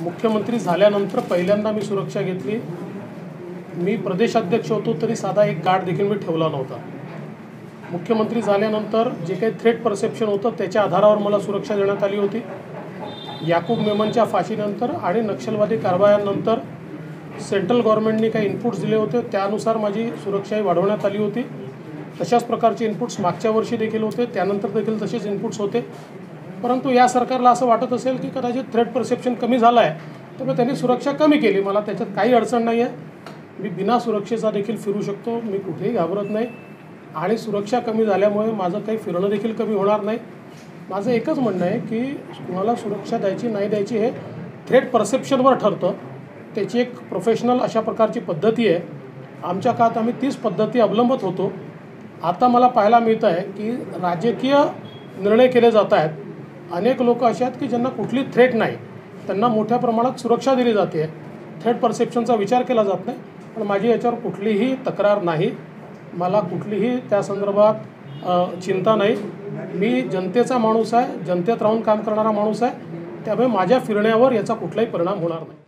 मुख्यमंत्री झाल्यानंतर पहिल्यांदा मी सुरक्षा घेतली. मी प्रदेशाध्यक्ष होतो तरी साधा एक गार्ड देखील मी ठेवला नव्हता. मुख्यमंत्री झाल्यानंतर जे काही थ्रेट परसेप्शन होतं त्याच्या आधारावर मला सुरक्षा देण्यात आली होती. याकूब मेमनच्या फाशीनंतर आणि नक्षलवादी कारवायांनंतर सेंट्रल गव्हर्नमेंटने काही इनपुट्स दिले होते. त्यानुसार माझी सुरक्षाही वाढवण्यात आली होती. तशाच प्रकारचे इनपुट्स मागच्या वर्षी देखील होते. त्यानंतर देखील तसेच इनपुट्स होते. परंतु या सरकारला असं वाटत असेल की कदाचित थ्रेट परसेप्शन कमी झालं आहे त्यामुळे त्यांनी सुरक्षा कमी केली. मला त्याच्यात काही अडचण नाही आहे मी बिना सुरक्षेचा देखील फिरू शकतो. मी कुठेही घाबरत नाही. आणि सुरक्षा कमी झाल्यामुळे माझं काही फिरणं देखील कमी होणार नाही. माझं एकच म्हणणं आहे की कुणाला सुरक्षा द्यायची नाही द्यायची हे थ्रेट परसेप्शनवर ठरतं. त्याची एक प्रोफेशनल अशा प्रकारची पद्धती आहे. आमच्या काळात आम्ही तीच पद्धती अवलंबत होतो. आता मला पाहायला मिळतं आहे की राजकीय निर्णय केले जात आहेत. अनेक लोक असे आहेत की ज्यांना कुठली थ्रेट नाही. त्यांना मोठ्या प्रमाणात सुरक्षा दिली जाते. थ्रेट परसेप्शनचा विचार केला जात नाही. पण माझी याच्यावर कुठलीही तक्रार नाही. मला कुठलीही त्या संदर्भात चिंता नाही. मी जनतेचा माणूस आहे. जनतेत राहून काम करणारा माणूस आहे. त्यामुळे माझ्या फिरण्यावर याचा कुठलाही परिणाम होणार नाही.